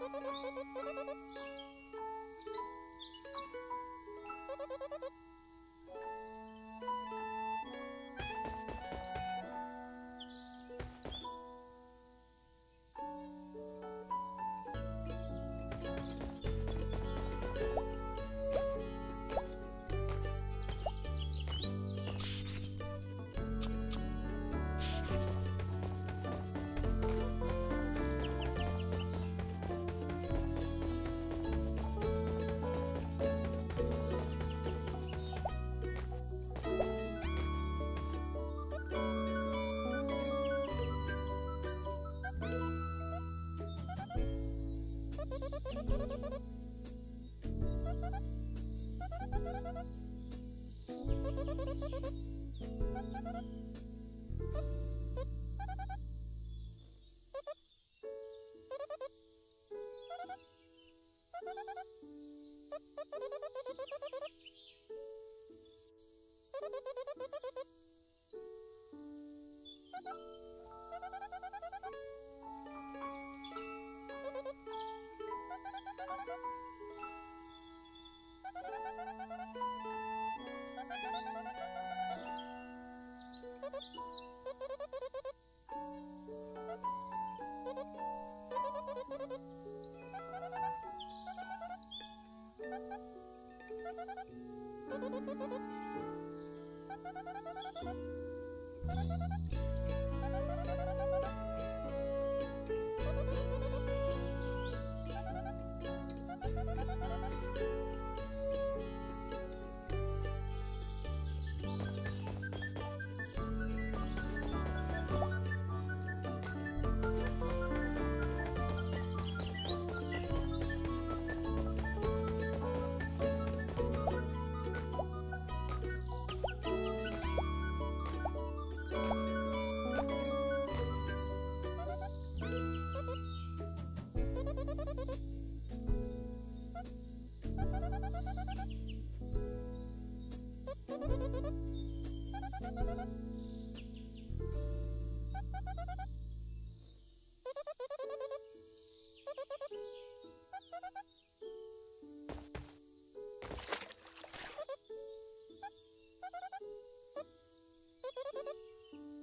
Thank you. Thank you.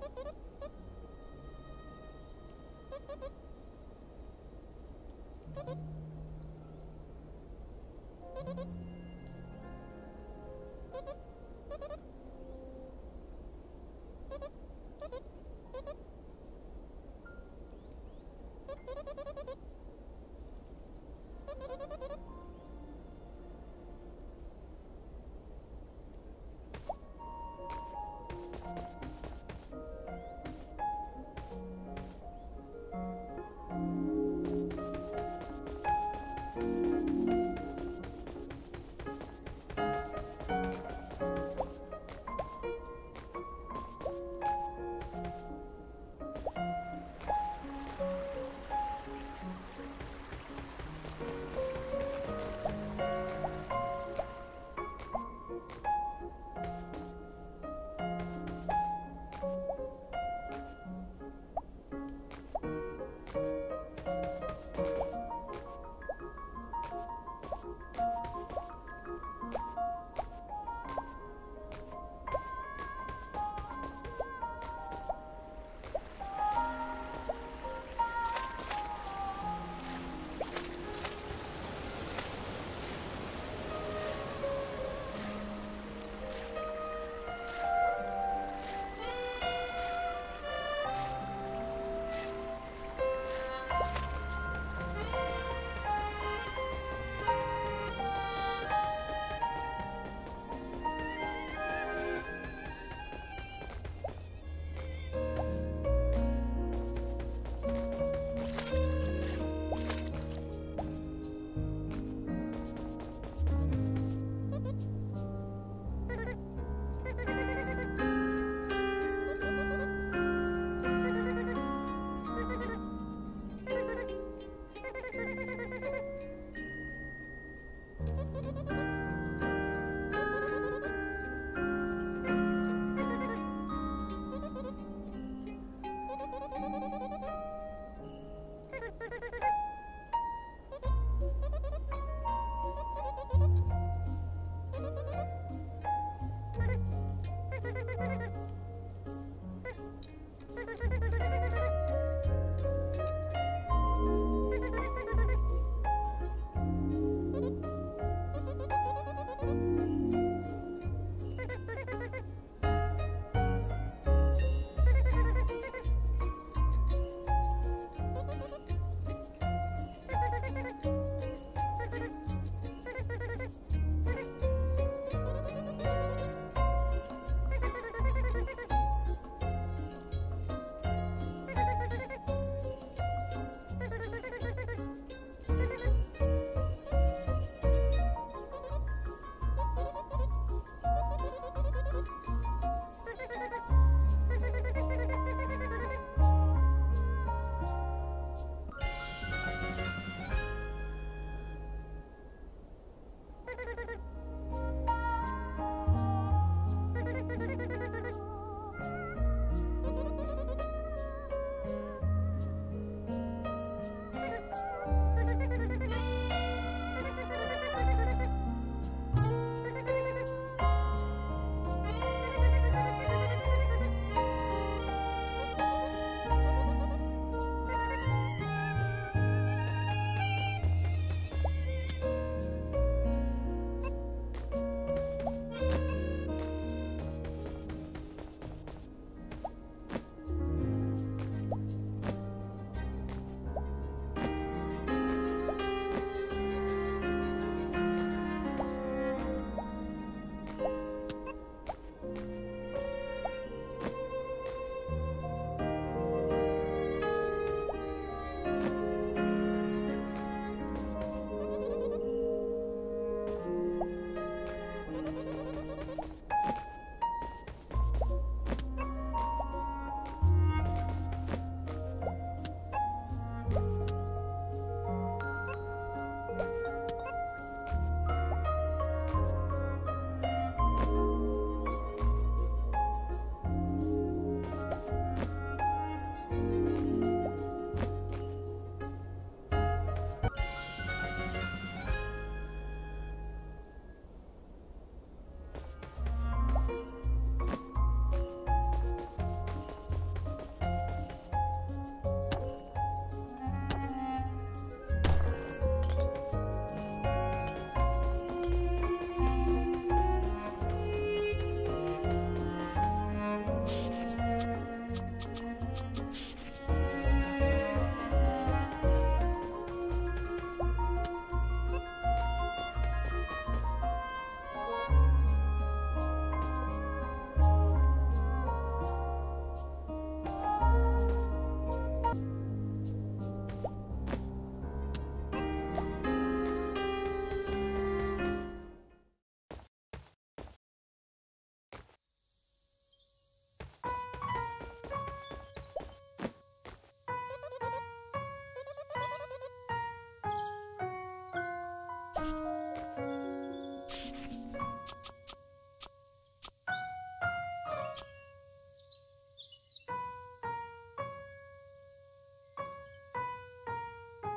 Beep, beep, beep.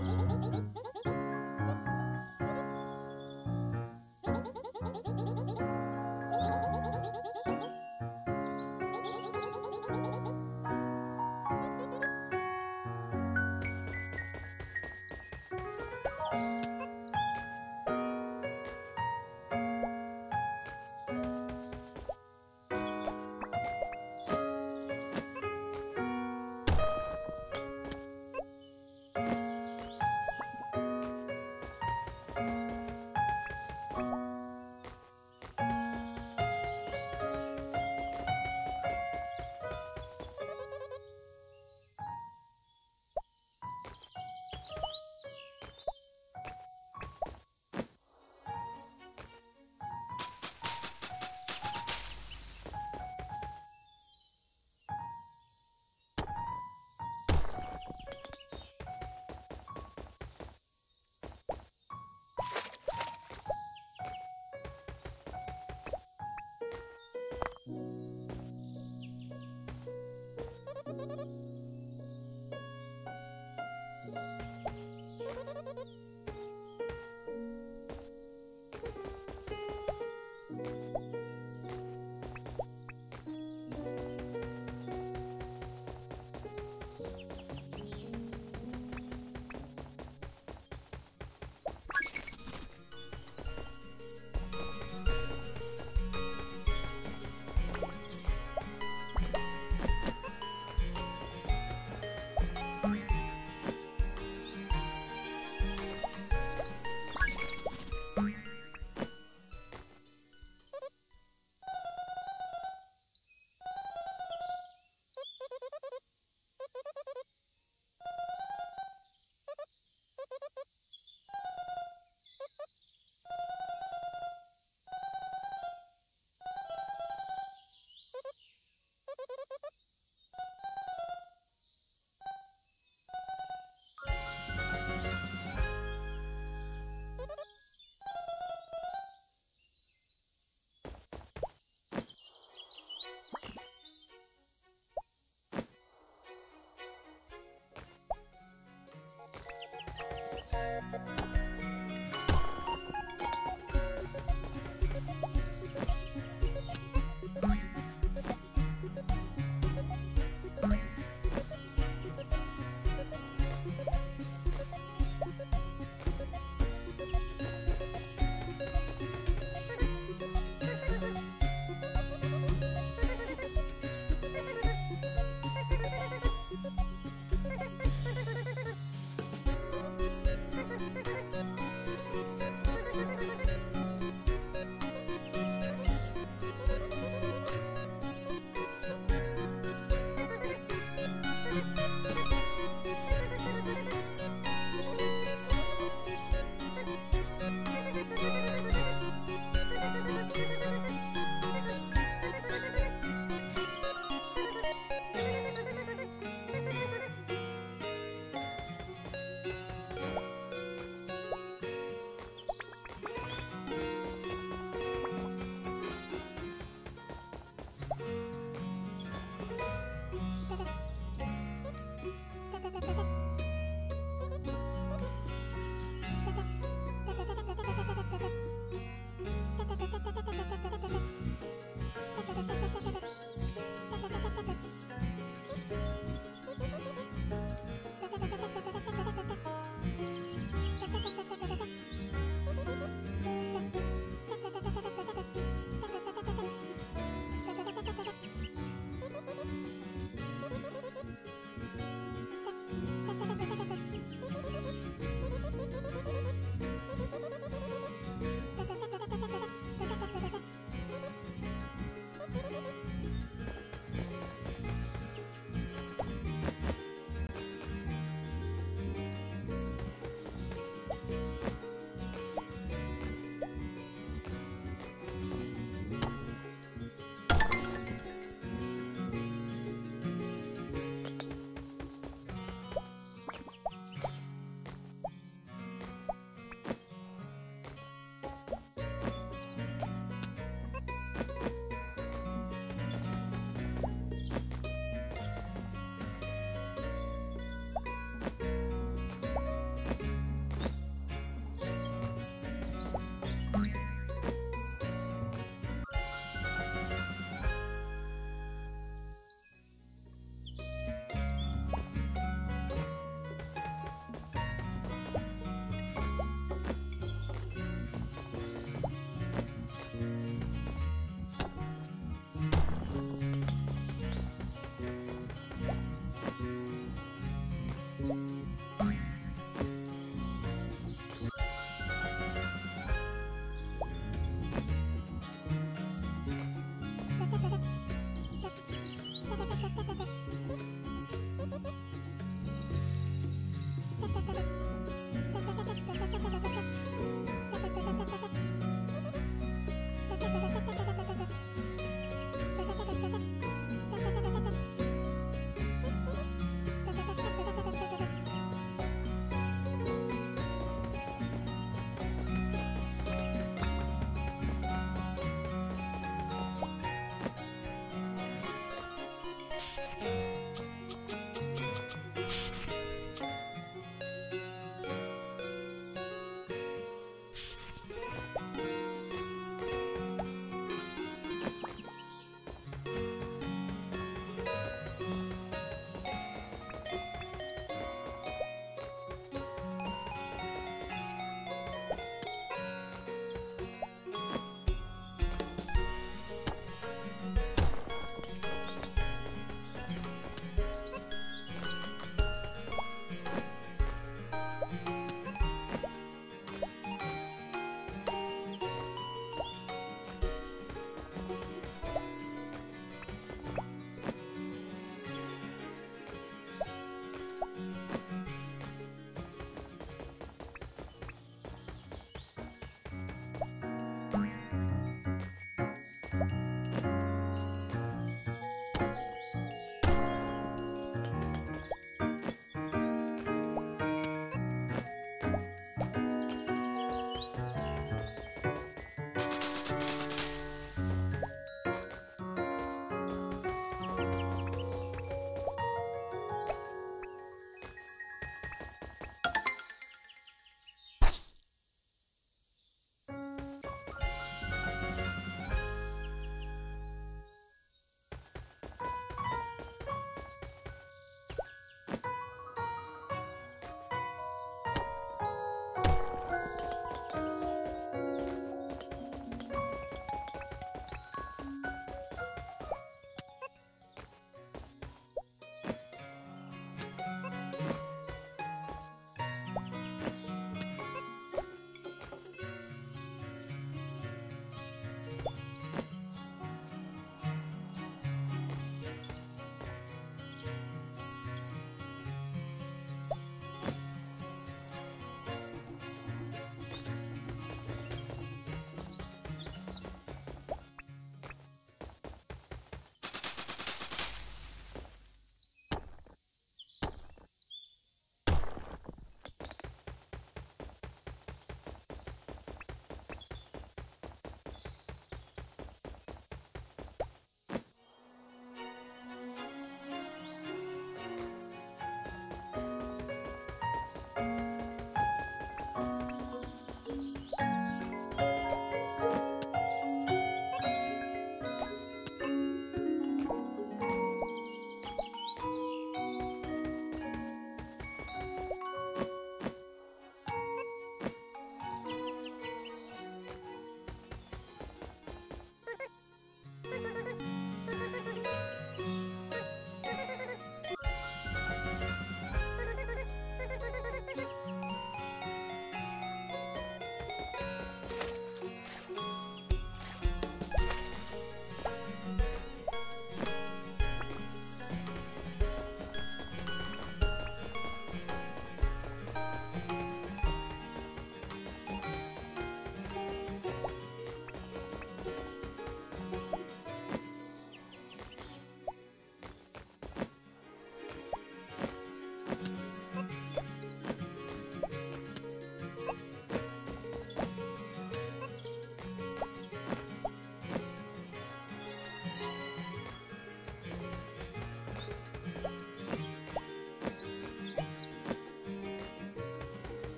Música